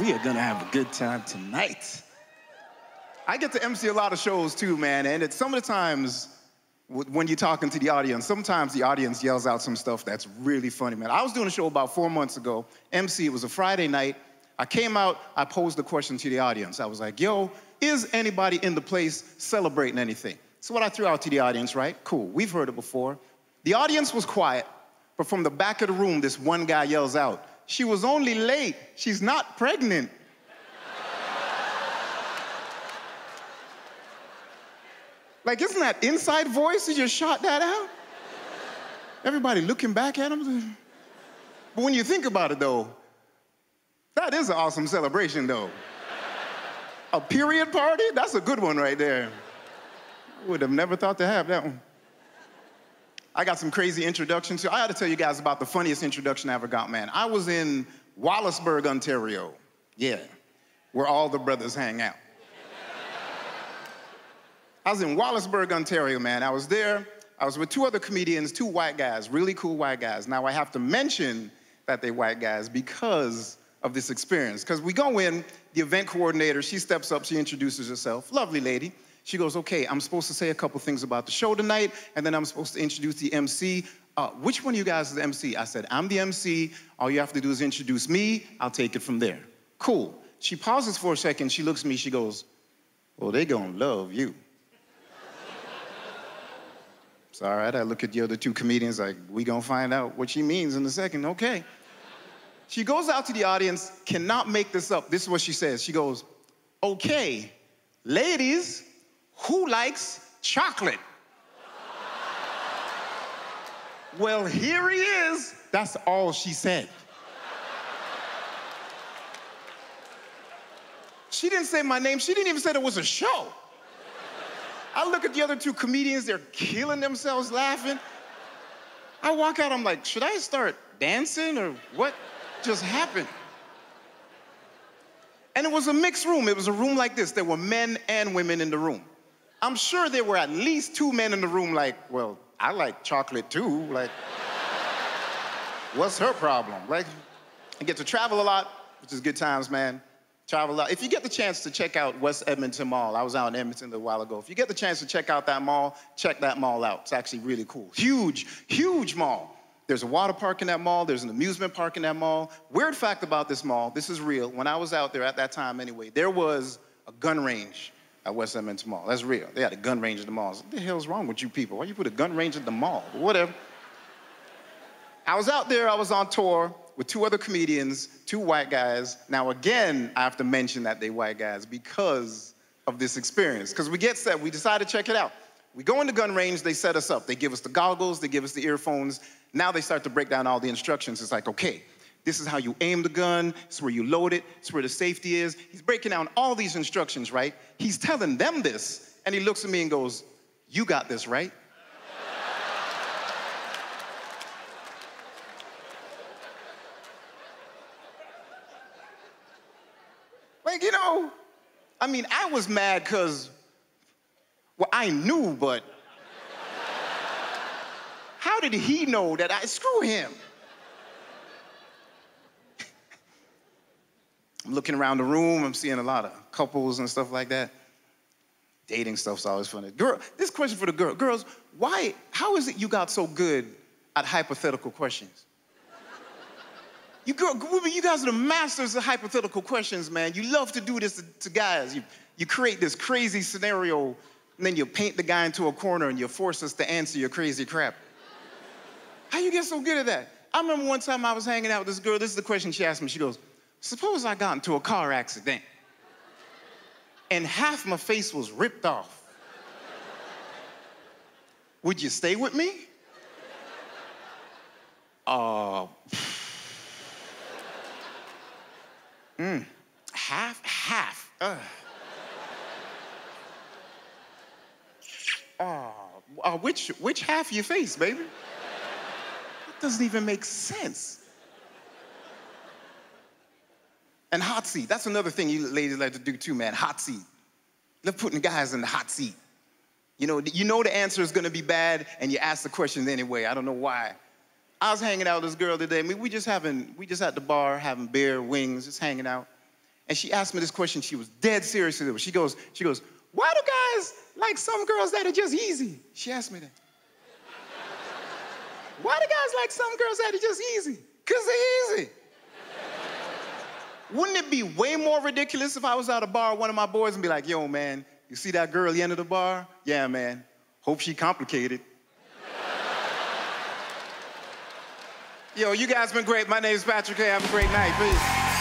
We are gonna have a good time tonight. I get to MC a lot of shows too, man, and it's some of the times when you're talking to the audience, sometimes the audience yells out some stuff that's really funny, man. I was doing a show about four months ago, MC, it was a Friday night. I came out, I posed a question to the audience. I was like, yo, is anybody in the place celebrating anything? So what I threw out to the audience, right? Cool, we've heard it before. The audience was quiet, but from the back of the room, this one guy yells out, she was only late, she's not pregnant. Like, isn't that inside voice? He just shot that out? Everybody looking back at him. But when you think about it, though, that is an awesome celebration, though. A period party? That's a good one right there. Would have never thought to have that one. I got some crazy introductions. I got to tell you guys about the funniest introduction I ever got, man. I was in Wallaceburg, Ontario. Yeah, where all the brothers hang out. I was in Wallaceburg, Ontario, man. I was there. I was with two other comedians, two white guys, really cool white guys. Now, I have to mention that they're white guys because of this experience. Because we go in, the event coordinator, she steps up, she introduces herself. Lovely lady. She goes, Okay, I'm supposed to say a couple things about the show tonight, and then I'm supposed to introduce the MC. Uh, which one of you guys is the MC? I said, I'm the MC. All you have to do is introduce me. I'll take it from there. Cool. She pauses for a second. She looks at me. She goes, Well, they gonna love you. It's all right. I look at the other two comedians like, we gonna find out what she means in a second. Okay. She goes out to the audience, cannot make this up. This is what she says. She goes, okay, ladies, who likes chocolate? well, here he is. That's all she said. She didn't say my name. She didn't even say there was a show. I look at the other two comedians, they're killing themselves laughing. I walk out, I'm like, should I start dancing or what just happened? And it was a mixed room. It was a room like this. There were men and women in the room. I'm sure there were at least two men in the room, like, well, I like chocolate too. Like, what's her problem? Like, I get to travel a lot, which is good times, man travel a lot. If you get the chance to check out West Edmonton Mall, I was out in Edmonton a while ago. If you get the chance to check out that mall, check that mall out. It's actually really cool. Huge, huge mall. There's a water park in that mall, there's an amusement park in that mall. Weird fact about this mall, this is real. When I was out there at that time anyway, there was a gun range at West Edmonton Mall. That's real. They had a gun range at the mall. What the hell's wrong with you people? Why you put a gun range at the mall? Whatever. I was out there, I was on tour with two other comedians, two white guys. Now, again, I have to mention that they white guys because of this experience. Because we get set, we decide to check it out. We go in the gun range, they set us up. They give us the goggles, they give us the earphones. Now they start to break down all the instructions. It's like, okay, this is how you aim the gun, it's where you load it, it's where the safety is. He's breaking down all these instructions, right? He's telling them this, and he looks at me and goes, You got this, right? Like, you know, I mean, I was mad because, well, I knew, but how did he know that I screw him? Looking around the room, I'm seeing a lot of couples and stuff like that. Dating stuff's always funny. Girl, this question for the girl. Girls, why, how is it you got so good at hypothetical questions? You, girl, women, you guys are the masters of hypothetical questions, man. You love to do this to, to guys. You, you create this crazy scenario, and then you paint the guy into a corner and you force us to answer your crazy crap. How you get so good at that? I remember one time I was hanging out with this girl. This is the question she asked me. She goes, Suppose I got into a car accident and half my face was ripped off. Would you stay with me? Uh, mm, half, half. Uh. Uh, uh, which, which half your face, baby? That doesn't even make sense. And hot seat. That's another thing you ladies like to do too, man. Hot seat. Love putting guys in the hot seat. You know, you know the answer is gonna be bad, and you ask the questions anyway. I don't know why. I was hanging out with this girl today. I mean, we just having, we just at the bar having beer, wings, just hanging out. And she asked me this question. She was dead serious. She goes, she goes, why do guys like some girls that are just easy? She asked me that. why do guys like some girls that are just easy? Because they're easy. Wouldn't it be way more ridiculous if I was at a bar with one of my boys and be like, yo, man, you see that girl at the end of the bar? Yeah, man. Hope she complicated. Yo, you guys been great. My name is Patrick Haye. Have a great night. Peace.